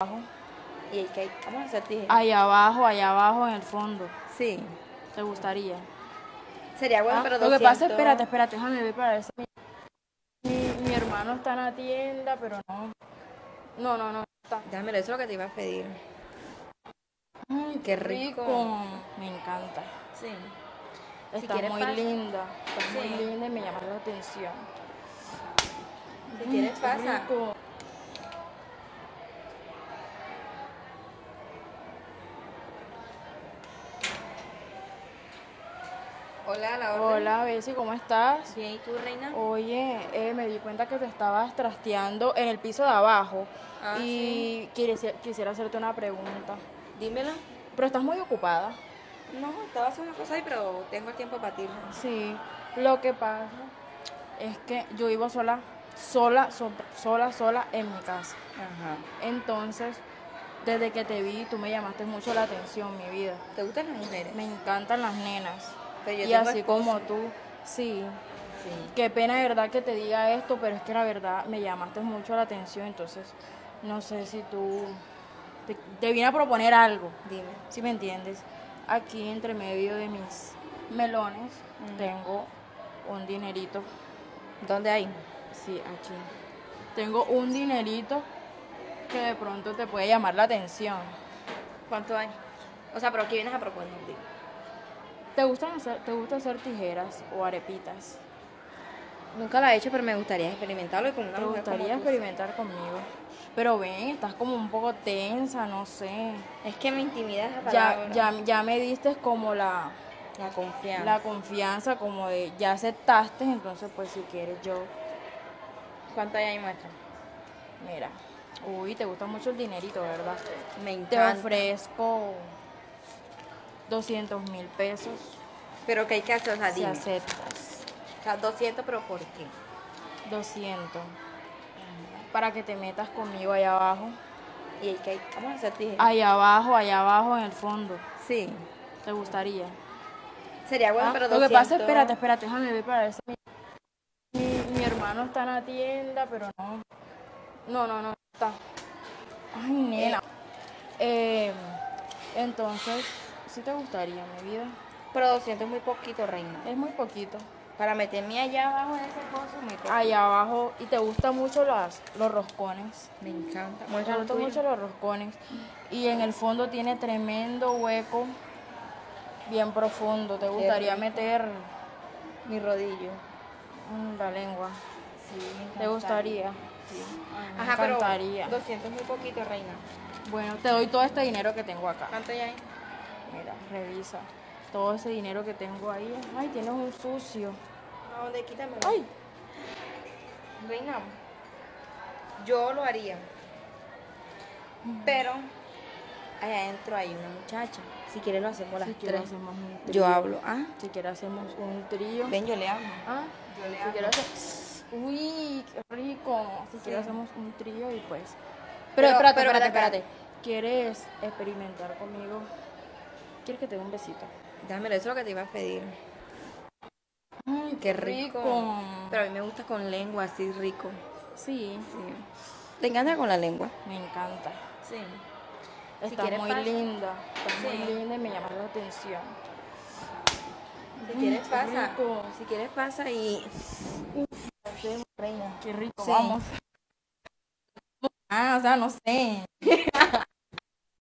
abajo. Y hay que, vamos a hacer tijera. Allá abajo, allá abajo en el fondo. Sí. ¿Te gustaría? Sería bueno, Ah, pero Lo que pasa, 200. espérate, espérate, déjame ver para ver si mi, mi- hermano está en la tienda, pero no. No, no, no está. Dámelo, eso es lo que te iba a pedir. Ay, Qué rico. Me encanta. Sí. Está quieres muy pasa. linda. Está Sí. muy linda y me llama la atención. Si quieres pasa. rico. Hola, la orden. Hola, Bessie, ¿cómo estás? Bien, ¿y tú, reina? Oye, eh, me di cuenta que te estabas trasteando en el piso de abajo Ah, y quisiera, quisiera hacerte una pregunta. Dímelo. Pero estás muy ocupada. No, estaba haciendo una cosa ahí, pero tengo el tiempo para ti. Sí, lo que pasa es que yo vivo sola, sola, so- sola, sola en mi casa. Ajá. Entonces, desde que te vi, tú me llamaste mucho la atención, mi vida. ¿Te gustan las mujeres? Me encantan las nenas. Yo y así como tú, sí. Sí. Qué pena de verdad que te diga esto, pero es que la verdad me llamaste mucho la atención, entonces no sé si tú te, te vine a proponer algo, Dime. si me entiendes. Aquí entre medio de mis melones tengo un dinerito, ¿Dónde hay? sí, aquí. Tengo un dinerito que de pronto te puede llamar la atención. ¿Cuánto hay? O sea, pero ¿qué vienes a proponer? ¿Te gustan hacer, te gusta hacer tijeras o arepitas? Nunca la he hecho, pero me gustaría experimentarlo y con una ¿Te como gustaría experimentar conmigo? Pero ven, estás como un poco tensa, no sé. Es que me intimida esa Ya, ya, ya me diste como la, La confianza. la confianza, como de ya aceptaste, entonces pues si quieres yo, ¿Cuánto hay ahí muestra? mira, uy, te gusta mucho el dinerito, ¿verdad? Me Te encanta. ofrezco 200 mil pesos Pero ¿qué hay que hacer? O sea, si dime. aceptas. O sea, 200, pero ¿por qué? 200 para que te metas conmigo allá abajo. Y hay que, vamos a hacer tijera. Allá abajo, allá abajo en el fondo. Sí. ¿Te gustaría? Sería bueno, Ah, pero Lo 200. que pasa, espérate, espérate, déjame ver para ver si mi hermano está en la tienda, pero no. No, no, no está. Ay, nena. Eh, entonces, ¿sí te gustaría, mi vida? Pero 200 es muy poquito, reina. Es muy poquito. Para meterme allá abajo en ese pozo, muy poquito. Allá abajo, y te gustan mucho las, los roscones. Me encanta. Me gustan mucho los roscones. Y en el fondo tiene tremendo hueco, bien profundo. ¿Te gustaría meter Mi rodillo. mm, la lengua? Sí, me ¿Te gustaría? Sí. Ay, me Ajá, pero encantaría. 200 es muy poquito, reina. Bueno, te doy todo este dinero que tengo acá. ¿Cuánto hay ahí? Mira, revisa. Todo ese dinero que tengo ahí. Ay, tienes un sucio. ¿A dónde? Quítamelo. Ay, Reina, yo lo haría. Pero allá adentro hay una muchacha. Si quieres lo hacemos las si tres. hacemos un trío. Yo hablo. Ah, Si quieres hacemos un trío. ven, yo le hablo. Ah, Yo le si hablo. quieres hacer... Uy, qué rico. Si quieres hacemos un trío y pues... Pero, Pero- espérate, pero espérate, espérate. ¿Quieres experimentar conmigo? ¿Quieres que te dé un besito? Dámelo, eso es lo que te iba a pedir. Ay, Qué rico. Pero a mí me gusta con lengua, así rico. Sí, Sí. ¿Te encanta con la lengua? me encanta. Sí. Está quieres muy pasa. linda, está muy linda y me llama la atención. Si Ay, quieres pasa. rico. Si quieres pasa y... Reina, qué rico, Sí. vamos. Ah, o sea, no sé.